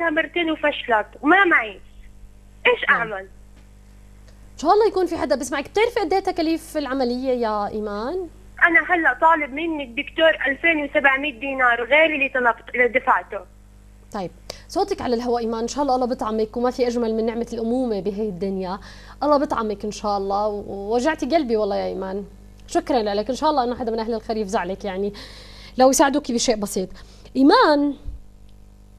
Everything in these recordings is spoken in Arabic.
عملتها مرتين وفشلت وما معي. إيش نعم. أعمل؟ إن شاء الله يكون في حدا بيسمعك. بتعرفي قد إيه تكاليف العملية يا إيمان؟ أنا هلأ طالب مني الدكتور 2700 دينار غير اللي طلبت اللي دفعته. طيب صوتك على الهواء إيمان إن شاء الله الله بطعمك وما في أجمل من نعمة الأمومة بهي الدنيا. الله بطعمك إن شاء الله ووجعتي قلبي والله يا إيمان. شكرا لك إن شاء الله إنه حدا من أهل الخير يفزعلك يعني لو يساعدوك بشيء بسيط. إيمان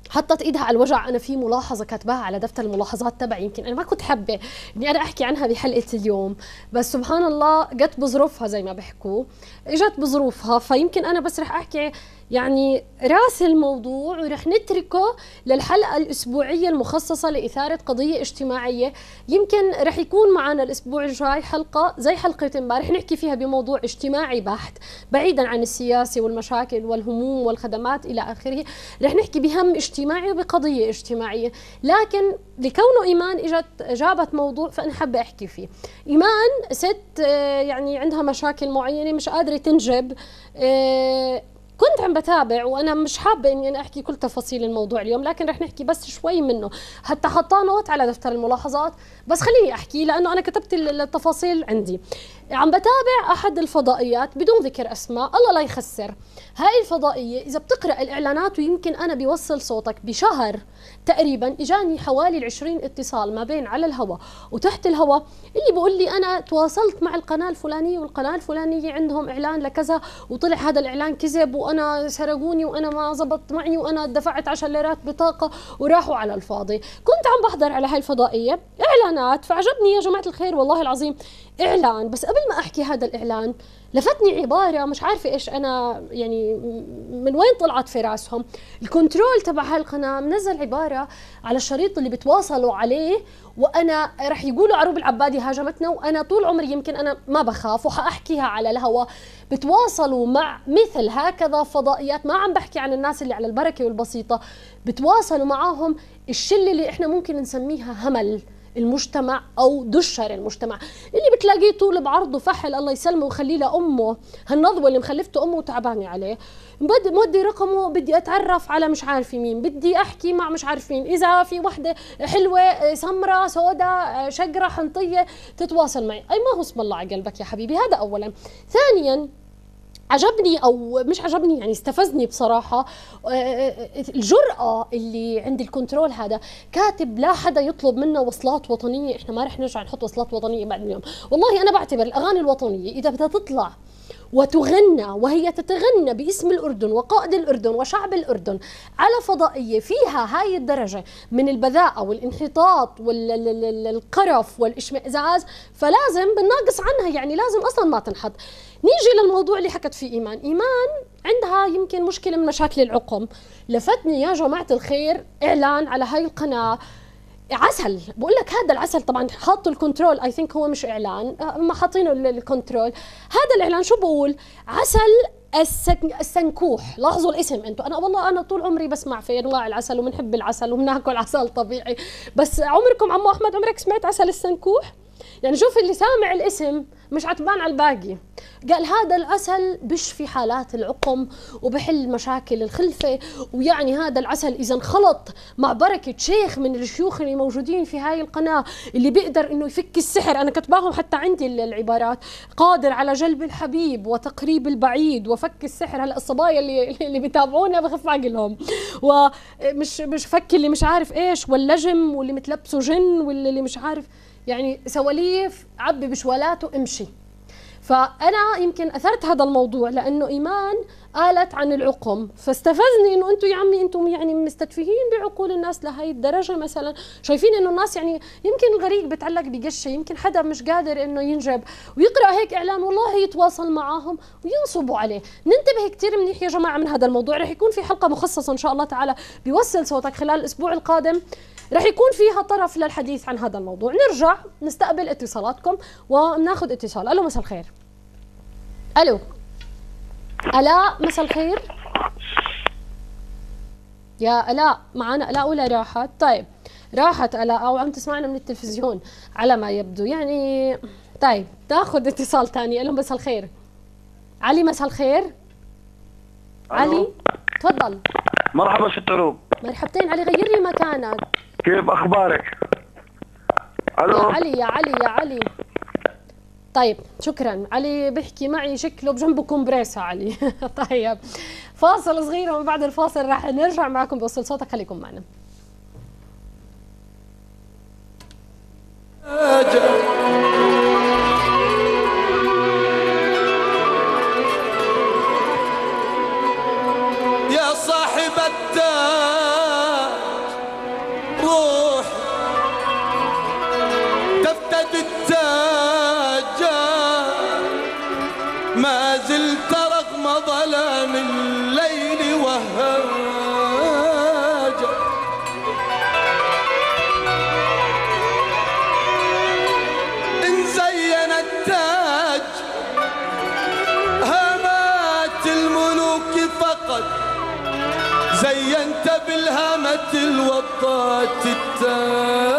حطت إيدها على الوجع. أنا في ملاحظة كاتباها على دفتر الملاحظات تبعي. يمكن أنا ما كنت حابة إني أنا أحكي عنها بحلقة اليوم. بس سبحان الله جت بظروفها زي ما بيحكوا. إجت بظروفها. فيمكن أنا بس رح أحكي يعني راس الموضوع ورح نتركه للحلقة الأسبوعية المخصصة لإثارة قضية اجتماعية. يمكن رح يكون معنا الأسبوع الجاي حلقة زي حلقة امبارح نحكي فيها بموضوع اجتماعي بحت بعيدا عن السياسة والمشاكل والهموم والخدمات إلى آخره. رح نحكي بهم اجتماعي وبقضية اجتماعية. لكن لكونه إيمان إجت جابت موضوع فأنا حابة أحكي فيه. إيمان ست آه، يعني عندها مشاكل معينة مش قادرة تنجب آه، كنت عم بتابع وأنا مش حابة إني أنا أحكي كل تفاصيل الموضوع اليوم لكن رح نحكي بس شوي منه. حتى حطاه نوت على دفتر الملاحظات بس خليني أحكي لأنه أنا كتبت ال- التفاصيل عندي. عم بتابع أحد الفضائيات بدون ذكر أسماء الله لا يخسر. هاي الفضائية إذا بتقرأ الإعلانات ويمكن أنا بيوصل صوتك بشهر تقريبا إجاني حوالي 20 اتصال ما بين على الهواء وتحت الهواء اللي بيقول لي أنا تواصلت مع القناة الفلانية والقناة الفلانية عندهم إعلان لكذا وطلع هذا الإعلان كذب وأنا سرقوني وأنا ما زبط معي وأنا دفعت 10 ليرات بطاقة وراحوا على الفاضي. كنت عم بحضر على هاي الفضائية إعلانات فعجبني يا جماعة الخير والله العظيم. إعلان. بس قبل ما أحكي هذا الإعلان لفتني عبارة مش عارفة إيش أنا يعني من وين طلعت في رأسهم. الكنترول تبع هاي القناه منزل عبارة على الشريط اللي بتواصلوا عليه وأنا رح يقولوا عروب العبادي هاجمتنا وأنا طول عمري يمكن أنا ما بخاف وحأحكيها على الهواء بتواصلوا مع مثل هكذا فضائيات ما عم بحكي عن الناس اللي على البركة والبسيطة. بتواصلوا معاهم الشلة اللي إحنا ممكن نسميها همل. المجتمع أو دشر المجتمع. اللي بتلاقيه طول بعرضه فحل الله يسلمه ويخليه لأمه. هالنضوة اللي مخلفته أمه وتعبانه عليه. بدي مودي رقمه بدي أتعرف على مش عارفه مين. بدي أحكي مع مش عارف مين. إذا في وحدة حلوة سمراء سوداء شقره حنطية تتواصل معي. أي ما هو اسم الله على قلبك يا حبيبي هذا اولا. ثانيا عجبني أو مش عجبني يعني استفزني بصراحة. آه، آه، الجرأة اللي عند الكنترول هذا كاتب لا حدا يطلب منا وصلات وطنية. إحنا ما رح نرجع نحط وصلات وطنية بعد اليوم. والله أنا بعتبر الأغاني الوطنية إذا بدها تطلع وتغنى وهي تتغنى باسم الأردن وقائد الأردن وشعب الأردن على فضائية فيها هاي الدرجة من البذاءة والانحطاط والقرف والإشمئزاز فلازم بنناقص عنها يعني لازم أصلا ما تنحط. نيجي للموضوع اللي حكت فيه إيمان. إيمان عندها يمكن مشكلة من مشاكل العقم. لفتني يا جماعة الخير إعلان على هاي القناة. عسل. بقول لك هذا العسل طبعا حاطوا ال control I think هو مش إعلان. هم حاطينه ال- ال control هذا الإعلان شو بقول؟ عسل السن... السنكوح. لاحظوا الاسم أنتم أنا والله أنا طول عمري بسمع في أنواع العسل وبنحب العسل وبناكل عسل طبيعي. بس عمركم عمو أحمد عمرك سمعت عسل السنكوح؟ يعني شوف اللي سامع الاسم مش عتبان على الباقي. قال هذا العسل بشفي حالات العقم وبحل مشاكل الخلفة ويعني هذا العسل إذا انخلط مع بركة شيخ من الشيوخ اللي موجودين في هاي القناة اللي بيقدر إنه يفك السحر. أنا كتباهم حتى عندي ال- العبارات. قادر على جلب الحبيب وتقريب البعيد وفك السحر. هلا الصبايا اللي اللي بيتابعونا بخف عقلهم ومش مش فك اللي مش عارف إيش واللجم واللي متلبسه جن واللي اللي مش عارف يعني سواليف عبي بشوالاته امشي. فأنا يمكن أثرت هذا الموضوع لأنه إيمان قالت عن العقم. فاستفزني إنه أنتم يا عمي أنتم يعني مستتفهين بعقول الناس لهي الدرجة مثلا. شايفين إنه الناس يعني يمكن الغريق بتعلق بقشة يمكن حدا مش قادر إنه ينجب. ويقرأ هيك إعلان والله يتواصل معاهم وينصبوا عليه. ننتبه كثير منيح يا جماعة من هذا الموضوع. رح يكون في حلقة مخصصة إن شاء الله تعالى بيوصل صوتك خلال الأسبوع القادم. رح يكون فيها طرف للحديث عن هذا الموضوع. نرجع نستقبل اتصالاتكم وناخذ اتصال. ألو مساء الخير. ألو. الاء مساء الخير. يا الاء معنا الاء ولا راحت؟ طيب راحت الاء أو عم تسمعنا من التلفزيون. على ما يبدو. يعني طيب ناخذ اتصال ثاني ألو مساء الخير. علي مساء الخير. علي تفضل. مرحبا ست عروب. مرحبتين. علي غير لي مكانك كيف أخبارك؟ يا ألو علي يا علي يا علي. طيب شكرا. علي بيحكي معي شكله بجنبه كومبريسا علي. طيب فاصل صغير ومن بعد الفاصل راح نرجع معكم بوصل صوتك. خليكم معنا. التاج ما زلت رغم ظلام الليل وهاج إن زين التاج هامات الملوك فقط زينت بالهامة الوطات التاج.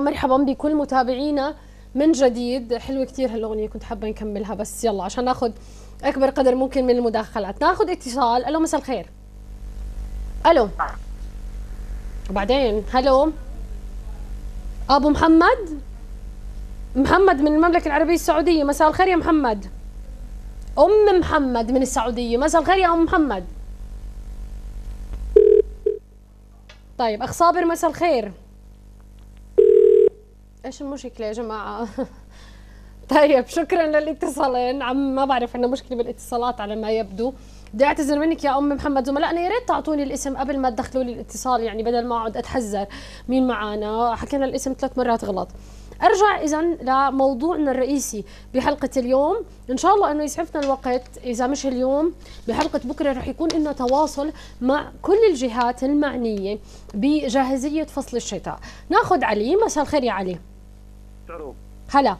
أهلا ومرحبا بكل متابعينا من جديد. حلوة كثير هالأغنية كنت حابة نكملها بس يلا عشان ناخذ أكبر قدر ممكن من المداخلات. ناخذ اتصال. ألو مساء الخير. ألو. وبعدين هلو. أبو محمد؟ محمد من المملكة العربية السعودية. مساء الخير يا محمد. أم محمد من السعودية. مساء الخير يا أم محمد. طيب أخ صابر مساء الخير. إيش المشكلة يا جماعة؟ طيب شكرا للاتصالين عم ما بعرف عندنا مشكلة بالاتصالات على ما يبدو. بدي أعتذر منك يا أم محمد زملائنا يا ريت تعطوني الاسم قبل ما تدخلوا لي الاتصال يعني بدل ما أقعد أتحذر مين معانا. حكينا الاسم ثلاث مرات غلط. أرجع اذا لموضوعنا الرئيسي بحلقة اليوم. إن شاء الله إنه يسعفنا الوقت. إذا مش اليوم بحلقة بكرة رح يكون لنا تواصل مع كل الجهات المعنية بجاهزية فصل الشتاء. ناخذ علي. مساء الخير يا علي. هلا.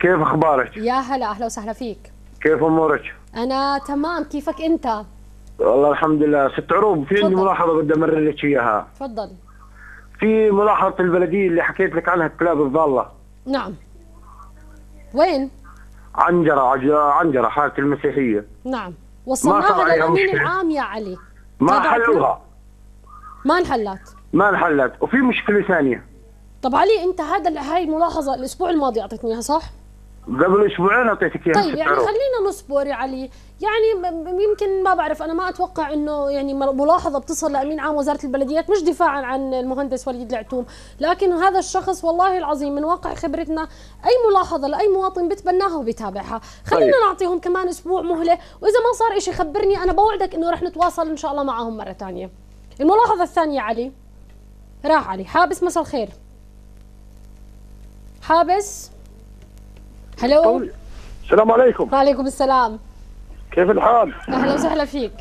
كيف أخبارك؟ يا هلا. أهلا وسهلا فيك. كيف أمورك؟ أنا تمام. كيفك أنت؟ والله الحمد لله. ست عروب في عندي. ملاحظة بدي امرر لك إياها. تفضل. في ملاحظة البلدية اللي حكيت لك عنها الكلاب الضالة. نعم. وين؟ عنجرة عج- عنجرة حاله المسيحية. نعم. وصلناها مشكلة. العام يا علي. ما؟ حلوها. ما انحلت؟ ما انحلت. وفي مشكلة ثانية. طب علي انت هذا هاي الملاحظة الأسبوع الماضي أعطيتني إياها صح؟ قبل أسبوعين أعطيتك إياها طيب يعني خلينا نصبر يا علي. يعني يمكن ما بعرف أنا ما أتوقع إنه يعني ملاحظة بتصل لأمين عام وزارة البلديات مش دفاعا عن المهندس وليد العتوم. لكن هذا الشخص والله العظيم من واقع خبرتنا أي ملاحظة لأي مواطن بتبناها وبتابعها خلينا طيب. نعطيهم كمان أسبوع مهلة. وإذا ما صار إشي خبرني أنا بوعدك إنه رح نتواصل إن شاء الله معهم مرة ثانية الملاحظة الثانية علي. راح علي. حابس مساء الخير. حابس؟ هلو السلام عليكم. وعليكم السلام. كيف الحال؟ أهلا وسهلا فيك.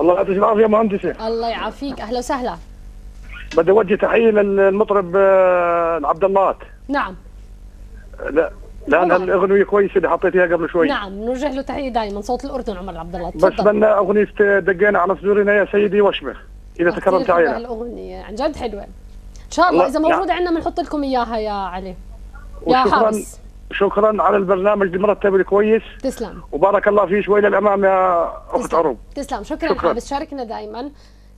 الله يعطيك العافية مهندسة. الله يعافيك. أهلا وسهلا. بدي أوجه تحية للمطرب آه، عبد الله. نعم. لا لأن. الأغنية كويسة اللي حطيتيها قبل شوي. نعم نوجه له تحية دائما. صوت الأردن عمر عبد الله. بس بدنا أغنية دقينا على صدورنا يا سيدي واشبه إذا تكرمت علينا هالاغنيه عن جد حلوة. إن شاء الله الله- إذا موجوده عندنا بنحط لكم إياها يا علي. يا حارس شكرا على البرنامج المرتب الكويس. تسلم. وبارك الله فيك شوي للامام يا أخت تسلم. عروب. تسلم. شكرا, شكراً. حابس شاركنا دائما.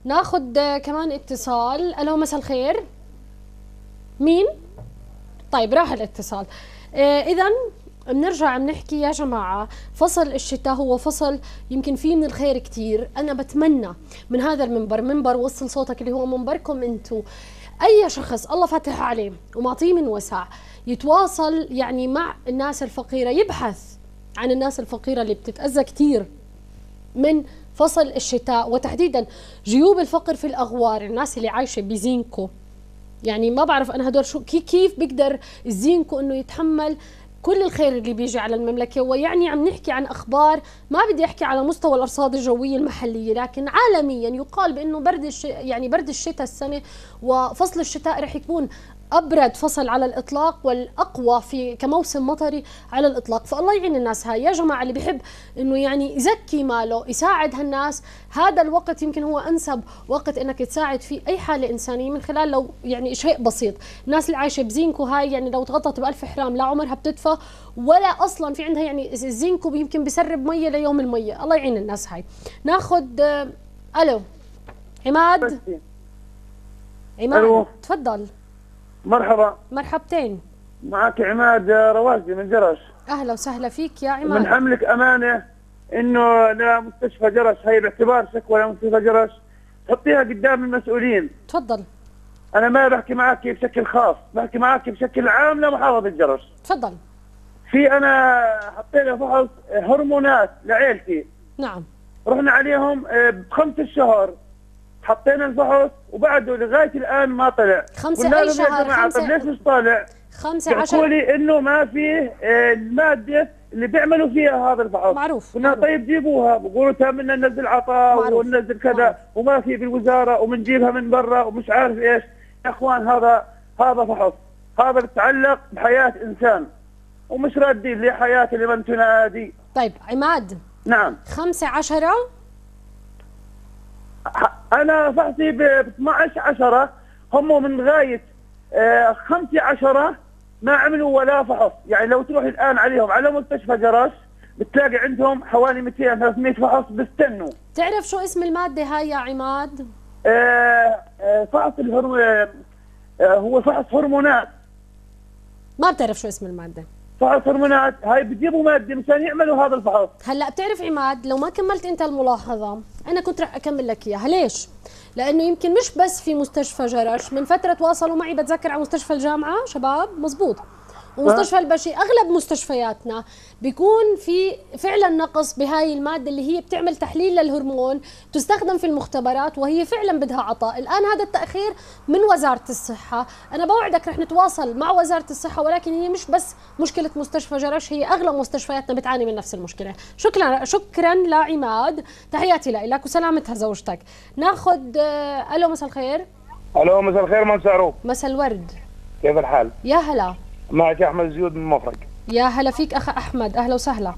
ناخذ آه، كمان اتصال. ألو مساء الخير. مين؟ طيب راح الاتصال. آه اذا بنرجع بنحكي يا جماعة فصل الشتاء هو فصل يمكن فيه من الخير كتير. أنا بتمنى من هذا المنبر منبر وصل صوتك اللي هو منبركم أنتو. أي شخص الله فاتح عليه ومعطيه من وسع. يتواصل يعني مع الناس الفقيرة يبحث عن الناس الفقيرة اللي بتتأذى كتير من فصل الشتاء. وتحديدا جيوب الفقر في الأغوار الناس اللي عايشة بزينكو. يعني ما بعرف أنا هدول شو كي- كيف بيقدر الزينكو إنه يتحمل كل الخير اللي بيجي على المملكة. ويعني عم نحكي عن أخبار ما بدي أحكي على مستوى الأرصاد الجوية المحلية لكن عالميا يقال بأنه برد الش... يعني برد الشتاء السنة وفصل الشتاء رح يكون أبرد فصل على الإطلاق والأقوى في كموسم مطري على الإطلاق. فالله يعين الناس هاي. يا جماعة اللي بيحب إنه يعني يزكي ماله يساعد هالناس هذا الوقت يمكن هو أنسب وقت إنك تساعد فيه أي حالة إنسانية من خلال لو يعني شيء بسيط. الناس اللي عايشة بزينكو هاي يعني لو تغطت بألف حرام لا عمرها بتدفى ولا أصلا في عندها يعني الزينكو يمكن بيسرب مية ليوم المية. الله يعين الناس هاي. ناخذ آه، ألو عماد؟ عماد. تفضل. مرحبا. مرحبتين. معك عماد روازي من جرش أهلا وسهلا فيك يا من عماد حملك أمانة إنه لمستشفى جرش هي باعتبار شكوى لمستشفى جرش حطيها قدام المسؤولين. تفضل. أنا ما بحكي معك بشكل خاص بحكي معك بشكل عام لمحافظة جرش تفضل. في أنا حطينا فحص هرمونات لعيلتي. نعم. رحنا عليهم آه، بخمس الشهر. حطينا الفحص وبعده لغاية الآن ما طلع خمسة أي لهم يا شهر؟ جماعة طب ليش مش طالع؟ خمسة يحكوا عشر لي إنه ما فيه آه، المادة اللي بيعملوا فيها هذا الفحص معروف قلنا. طيب جيبوها بقولوا بدنا ننزل عطاء. وننزل كذا معروف. وما في بالوزارة وبنجيبها من برا ومش عارف إيش يا إخوان هذا هذا فحص هذا بتعلق بحياة إنسان ومش رادين لحياة لمن تنادي طيب عماد نعم خمسة عشرة أنا فحصي ب 12 10 هم من غاية آه، 5 10 ما عملوا ولا فحص. يعني لو تروح الآن عليهم على مستشفى جرش بتلاقي عندهم حوالي 200 300 فحص بيستنوا. تعرف شو اسم المادة هاي يا عماد؟ آه، آه، فحص الهرمون آه، هو فحص هرمونات. ما بتعرف شو اسم المادة. فحص هرمونات هاي بتجيبوا مادة مشان يعملوا هذا الفحص. هلأ بتعرف عماد لو ما كملت أنت الملاحظة أنا كنت رح أكمل لك إياها ليش؟ لأنه يمكن مش بس في مستشفى جرش من فترة تواصلوا معي بتذكر على مستشفى الجامعة شباب مزبوط ومستشفى البشي أغلب مستشفياتنا بيكون في فعلا نقص بهاي المادة اللي هي بتعمل تحليل للهرمون تستخدم في المختبرات وهي فعلا بدها عطاء. الآن هذا التأخير من وزارة الصحة. أنا بوعدك رح نتواصل مع وزارة الصحة ولكن هي مش بس مشكلة مستشفى جرش هي أغلب مستشفياتنا بتعاني من نفس المشكلة. شكرا شكرا لعماد. تحياتي لك وسلامتها زوجتك. ناخذ آه، ألو مساء الخير. ألو مساء الخير من سعروف مساء الورد. كيف الحال؟ يا هلا. معك أحمد زيود من مفرق. يا هلا فيك أخ أحمد أهلا وسهلا.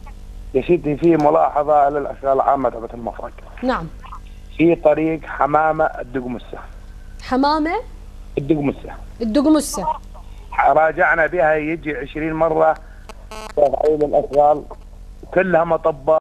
يا سيدي في ملاحظة على الاشياء العامة تبعت المفرق. نعم. في طريق حمامة الدقمسة. حمامة؟ الدقمسة. الدقمسة. راجعنا بها يجي 20 مرة. تفعيل الاشغال كلها مطبات